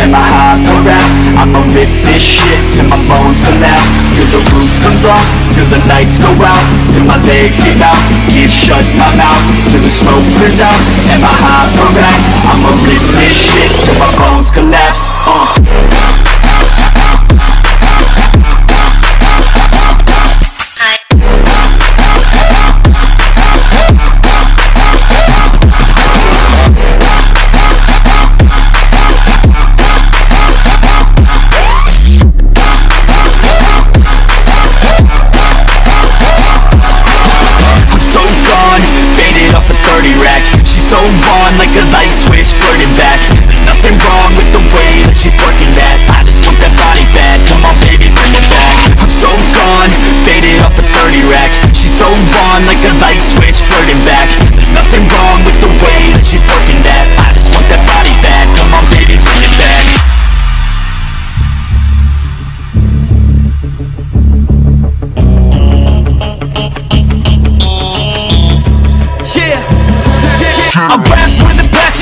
And my high harass I'ma rip this shit Till my bones collapse. Till the roof comes off Till the lights go out Till my legs give out Can't shut my mouth Till the smoke clears out. And my high harass I'ma rip this shit Till my bones collapse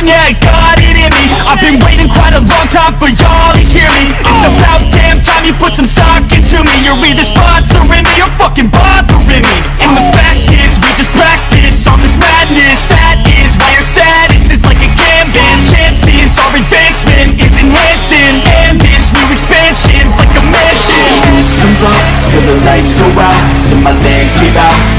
yeah, got it in me. I've been waiting quite a long time for y'all to hear me. It's about damn time you put some stock into me. You're either sponsoring me or fucking bothering me. And the fact is, we just practice on this madness. That is why your status is like a canvas. Chances our advancement is enhancing. And this new expansion's like a mansion. Comes off Till the lights go out Till my legs give out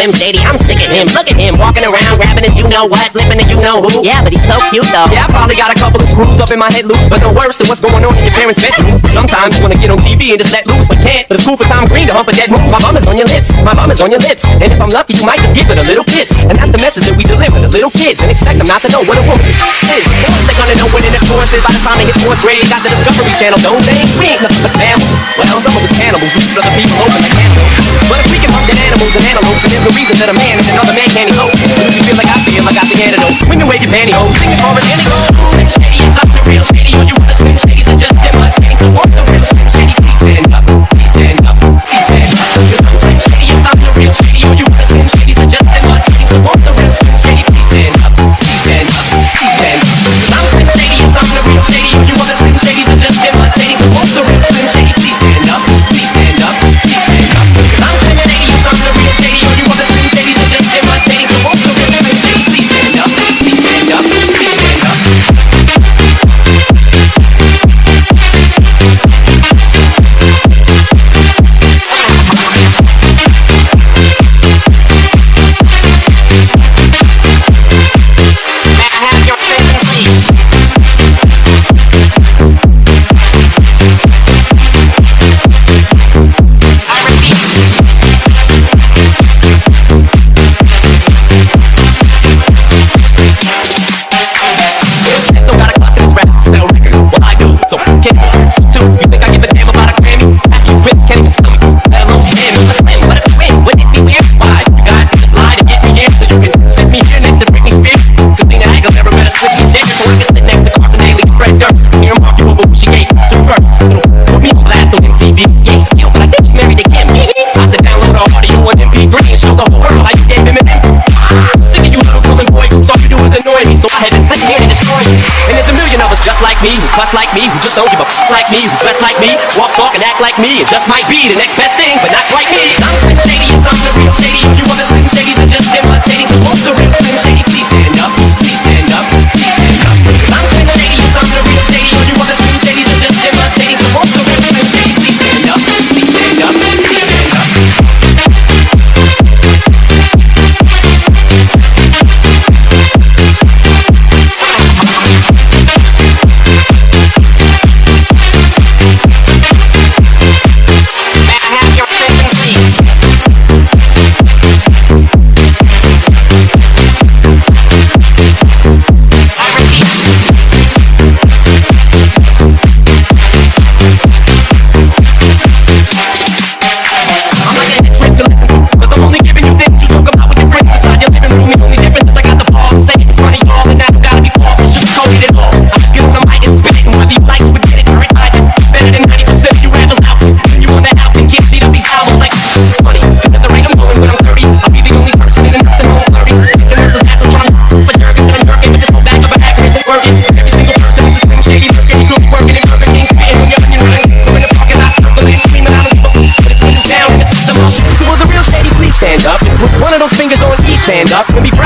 Slim Shady, I'm sick of him. Look at him, walking around, grabbing his you know what, flipping the you know who. Yeah, but he's so cute though. Yeah, I probably got a couple of screws up in my head loose, but the worst than what's going on in your parents' bedrooms. Sometimes you wanna get on TV and just let loose, but can't. But it's cool for Tom Green to hump a dead moose. My bum is on your lips, my bum is on your lips. And if I'm lucky, you might just give it a little kiss. And that's the message that we deliver to little kids and expect them not to know what a woman is. Course they're gonna know what intercourse is by the time they hit fourth grade. Got the Discovery Channel, don't they? We ain't nothing but mammals. Well, some of us cannibals, shoot other people open that a man and another man can't. And if you feel like I feel, I got the antidote. Women your pantyhose, sing Plus, like me, who just don't give a f- like me, who dress like me, walk, talk, and act like me. It just might be the next best thing, but not quite me. I'm shady, I'm the real shady. stand up. And be